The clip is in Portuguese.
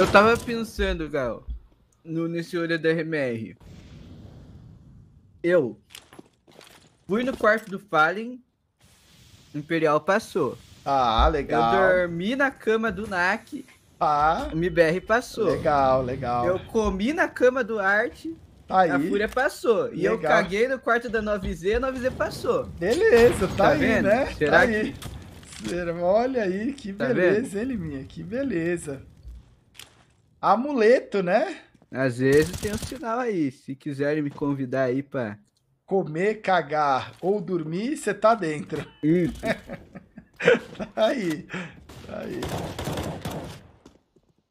Eu tava pensando, Gal, no, nesse olho da RMR. Eu fui no quarto do Fallen, Imperial passou. Ah, legal. Eu dormi na cama do NAC, Ah, o MBR passou. legal, legal. Eu comi na cama do Art, aí. a Fúria passou. E eu Legal. caguei no quarto da 9Z, a 9Z passou. Beleza, tá, Tá aí, vendo? né? Será tá aí. Será- Olha aí, que Tá beleza, hein, Liminha? Que beleza. Amuleto, né? Às vezes tem um sinal aí. Se quiserem me convidar aí pra. Comer, cagar ou dormir, você tá dentro. Isso. Tá aí. Tá aí.